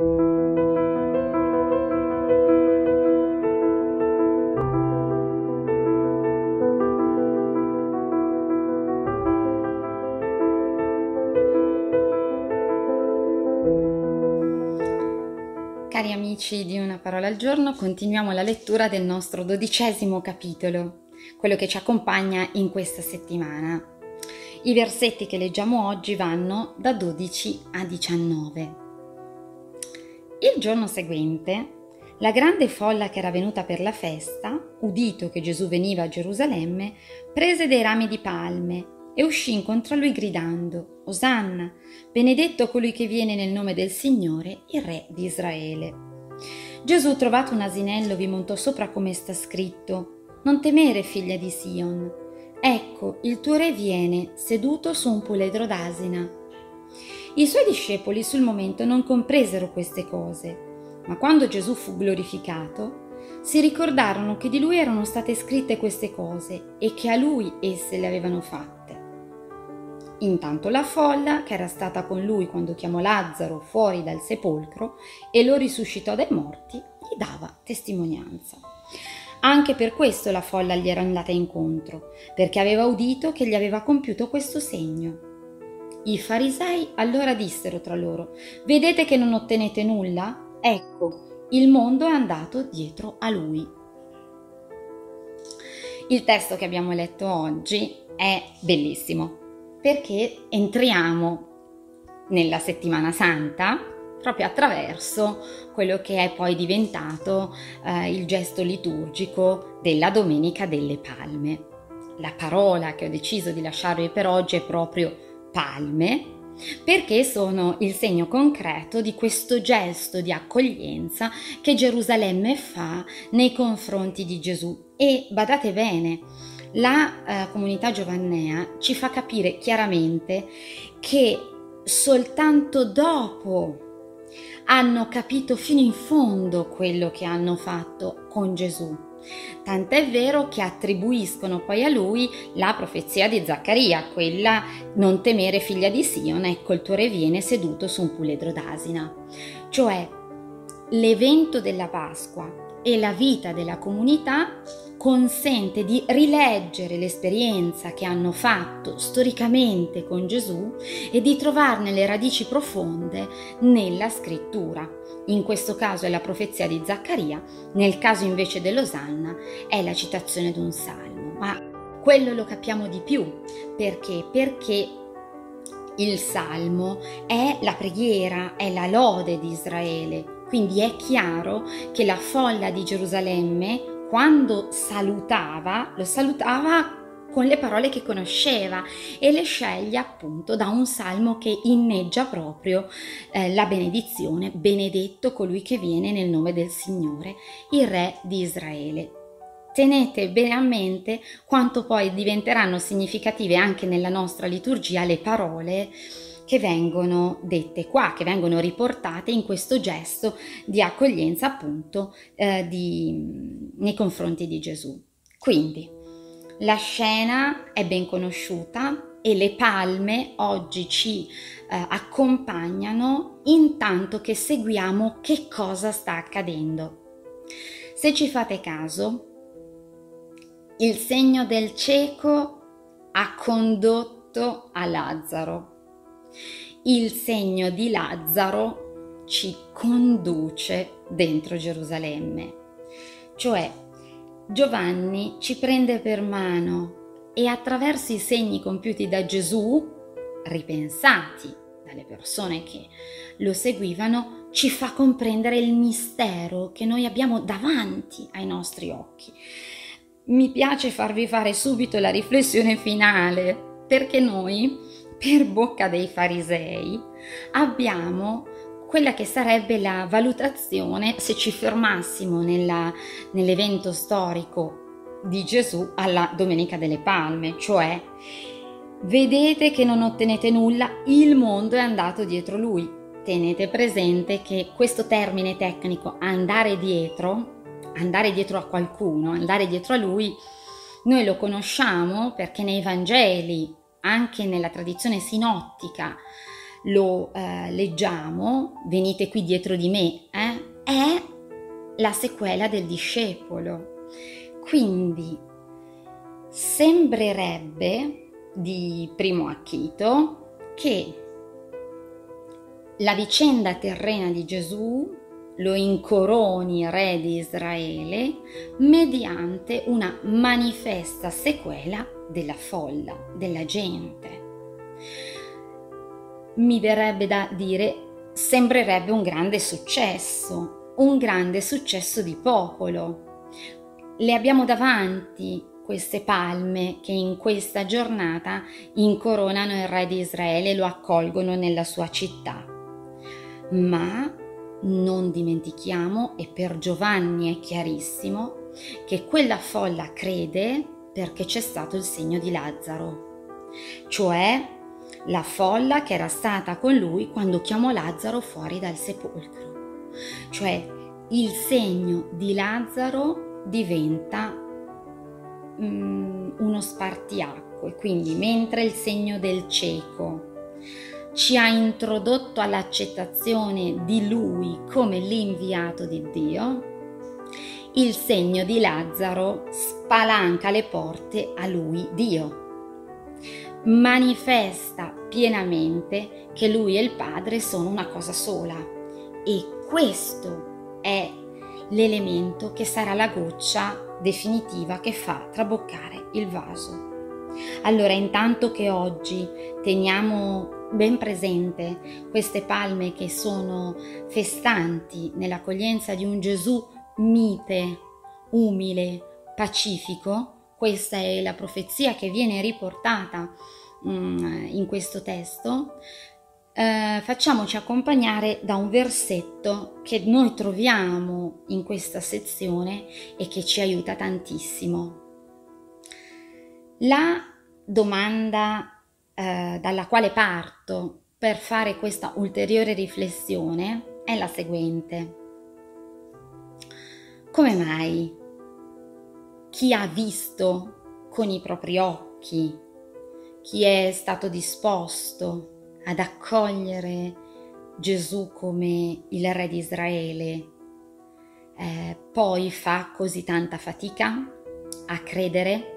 Cari amici di Una parola al giorno, continuiamo la lettura del nostro dodicesimo capitolo, quello che ci accompagna in questa settimana. I versetti che leggiamo oggi vanno da 12 a 19. Il giorno seguente, la grande folla che era venuta per la festa, udito che Gesù veniva a Gerusalemme, prese dei rami di palme e uscì incontro a lui gridando, Osanna, benedetto colui che viene nel nome del Signore, il Re di Israele. Gesù, trovato un asinello, vi montò sopra come sta scritto, Non temere, figlia di Sion. Ecco, il tuo Re viene, seduto su un puledro d'asina. I suoi discepoli sul momento non compresero queste cose, ma quando Gesù fu glorificato, si ricordarono che di lui erano state scritte queste cose e che a lui esse le avevano fatte. Intanto la folla, che era stata con lui quando chiamò Lazzaro fuori dal sepolcro e lo risuscitò dai morti, gli dava testimonianza. Anche per questo la folla gli era andata incontro, perché aveva udito che gli aveva compiuto questo segno. I farisei allora dissero tra loro, vedete che non ottenete nulla? Ecco, il mondo è andato dietro a lui. Il testo che abbiamo letto oggi è bellissimo perché entriamo nella settimana santa proprio attraverso quello che è poi diventato eh, il gesto liturgico della Domenica delle Palme. La parola che ho deciso di lasciarvi per oggi è proprio palme, perché sono il segno concreto di questo gesto di accoglienza che Gerusalemme fa nei confronti di Gesù. E badate bene, la eh, comunità giovannea ci fa capire chiaramente che soltanto dopo hanno capito fino in fondo quello che hanno fatto con Gesù. Tant'è vero che attribuiscono poi a lui la profezia di Zaccaria, quella non temere figlia di Sion, ecco il tuo re viene seduto su un puledro d'asina. Cioè l'evento della Pasqua e la vita della comunità consente di rileggere l'esperienza che hanno fatto storicamente con Gesù e di trovarne le radici profonde nella scrittura. In questo caso è la profezia di Zaccaria, nel caso invece dell'Osanna è la citazione di un salmo. Ma quello lo capiamo di più perché? Perché il salmo è la preghiera, è la lode di Israele. Quindi è chiaro che la folla di Gerusalemme quando salutava, lo salutava con le parole che conosceva e le sceglie appunto da un salmo che inneggia proprio eh, la benedizione, benedetto colui che viene nel nome del Signore, il Re di Israele. Tenete bene a mente quanto poi diventeranno significative anche nella nostra liturgia le parole che vengono dette qua, che vengono riportate in questo gesto di accoglienza appunto eh, di, nei confronti di Gesù. Quindi la scena è ben conosciuta e le palme oggi ci eh, accompagnano intanto che seguiamo che cosa sta accadendo. Se ci fate caso, il segno del cieco ha condotto a Lazzaro il segno di Lazzaro ci conduce dentro Gerusalemme. Cioè Giovanni ci prende per mano e attraverso i segni compiuti da Gesù, ripensati dalle persone che lo seguivano, ci fa comprendere il mistero che noi abbiamo davanti ai nostri occhi. Mi piace farvi fare subito la riflessione finale, perché noi per bocca dei farisei abbiamo quella che sarebbe la valutazione se ci fermassimo nella, nell'evento storico di Gesù alla Domenica delle Palme, cioè vedete che non ottenete nulla, il mondo è andato dietro lui. Tenete presente che questo termine tecnico andare dietro, andare dietro a qualcuno, andare dietro a lui, noi lo conosciamo perché nei Vangeli anche nella tradizione sinottica lo eh, leggiamo, venite qui dietro di me, eh, è la sequela del discepolo. Quindi sembrerebbe di primo acchito che la vicenda terrena di Gesù lo incoroni re di Israele mediante una manifesta sequela della folla, della gente. Mi verrebbe da dire, sembrerebbe un grande successo, un grande successo di popolo. Le abbiamo davanti queste palme che in questa giornata incoronano il re di Israele e lo accolgono nella sua città. Ma non dimentichiamo, e per Giovanni è chiarissimo, che quella folla crede perché c'è stato il segno di Lazzaro, cioè la folla che era stata con lui quando chiamò Lazzaro fuori dal sepolcro. Cioè il segno di Lazzaro diventa mm, uno spartiacque, quindi mentre il segno del cieco ci ha introdotto all'accettazione di Lui come l'inviato di Dio, il segno di Lazzaro spalanca le porte a Lui, Dio. Manifesta pienamente che Lui e il Padre sono una cosa sola e questo è l'elemento che sarà la goccia definitiva che fa traboccare il vaso. Allora, intanto che oggi teniamo ben presente queste palme che sono festanti nell'accoglienza di un Gesù mite, umile, pacifico, questa è la profezia che viene riportata um, in questo testo, eh, facciamoci accompagnare da un versetto che noi troviamo in questa sezione e che ci aiuta tantissimo. La domanda eh, dalla quale parto per fare questa ulteriore riflessione è la seguente. Come mai? Chi ha visto con i propri occhi, chi è stato disposto ad accogliere Gesù come il Re di Israele, eh, poi fa così tanta fatica a credere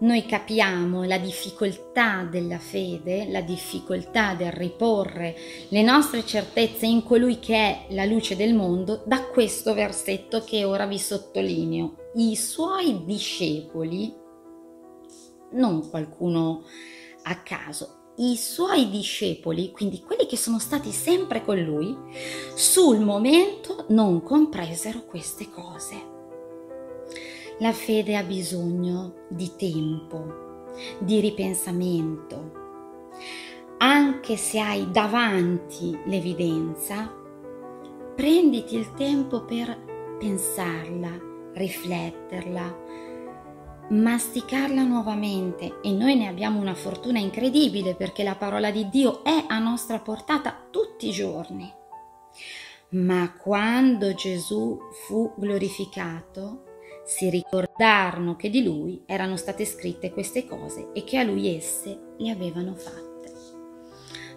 noi capiamo la difficoltà della fede, la difficoltà del riporre le nostre certezze in colui che è la luce del mondo da questo versetto che ora vi sottolineo. I suoi discepoli, non qualcuno a caso, i suoi discepoli, quindi quelli che sono stati sempre con lui, sul momento non compresero queste cose. La fede ha bisogno di tempo, di ripensamento. Anche se hai davanti l'evidenza, prenditi il tempo per pensarla, rifletterla, masticarla nuovamente e noi ne abbiamo una fortuna incredibile perché la parola di Dio è a nostra portata tutti i giorni. Ma quando Gesù fu glorificato, si ricordarono che di lui erano state scritte queste cose e che a lui esse le avevano fatte.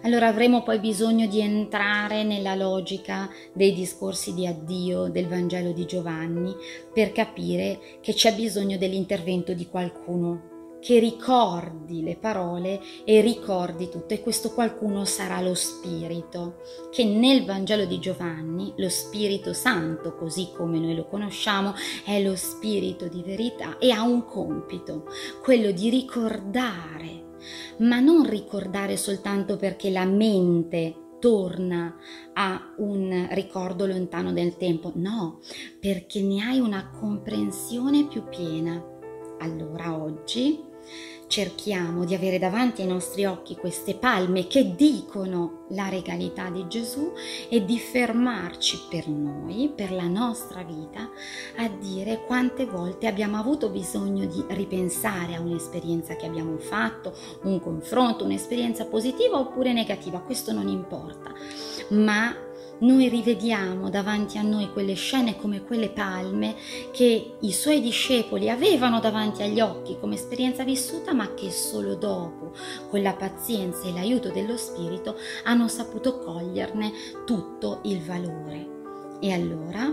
Allora avremo poi bisogno di entrare nella logica dei discorsi di addio del Vangelo di Giovanni per capire che c'è bisogno dell'intervento di qualcuno che ricordi le parole e ricordi tutto e questo qualcuno sarà lo Spirito, che nel Vangelo di Giovanni, lo Spirito Santo, così come noi lo conosciamo, è lo Spirito di verità e ha un compito, quello di ricordare, ma non ricordare soltanto perché la mente torna a un ricordo lontano del tempo, no, perché ne hai una comprensione più piena. Allora oggi cerchiamo di avere davanti ai nostri occhi queste palme che dicono la regalità di Gesù e di fermarci per noi, per la nostra vita, a dire quante volte abbiamo avuto bisogno di ripensare a un'esperienza che abbiamo fatto, un confronto, un'esperienza positiva oppure negativa, questo non importa, ma noi rivediamo davanti a noi quelle scene come quelle palme che i suoi discepoli avevano davanti agli occhi come esperienza vissuta, ma che solo dopo, con la pazienza e l'aiuto dello Spirito, hanno saputo coglierne tutto il valore. E allora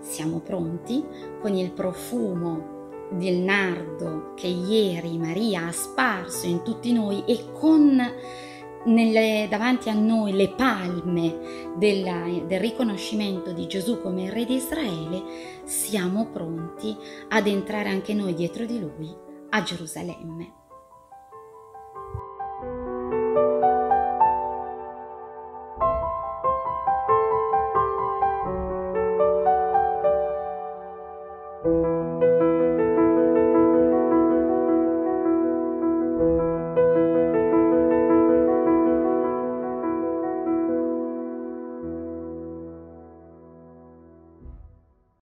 siamo pronti con il profumo del nardo che ieri Maria ha sparso in tutti noi e con nelle, davanti a noi le palme della, del riconoscimento di Gesù come Re di Israele, siamo pronti ad entrare anche noi dietro di lui a Gerusalemme.